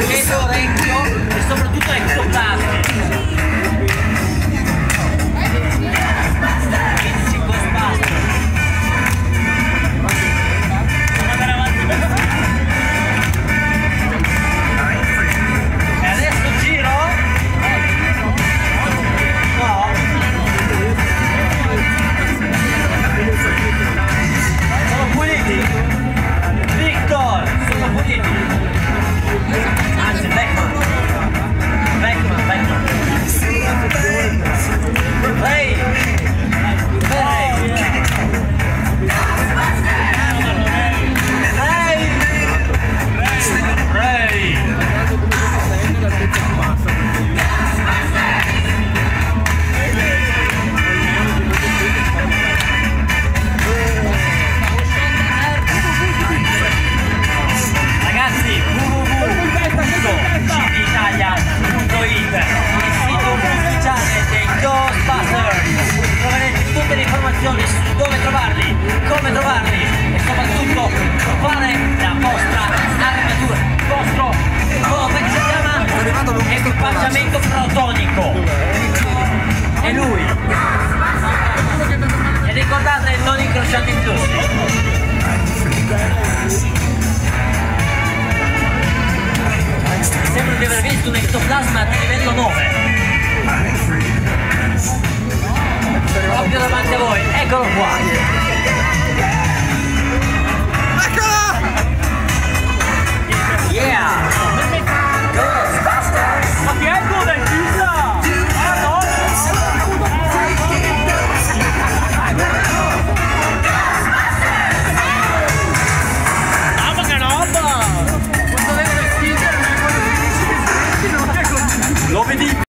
It's all they. dove trovarli, come trovarli e soprattutto trovare la vostra armatura, il vostro come si chiama? Equipaggiamento protonico. È lui. E ricordate non incrociate i flussi. Sembra di aver visto un ectoplasma di livello 9. 更不安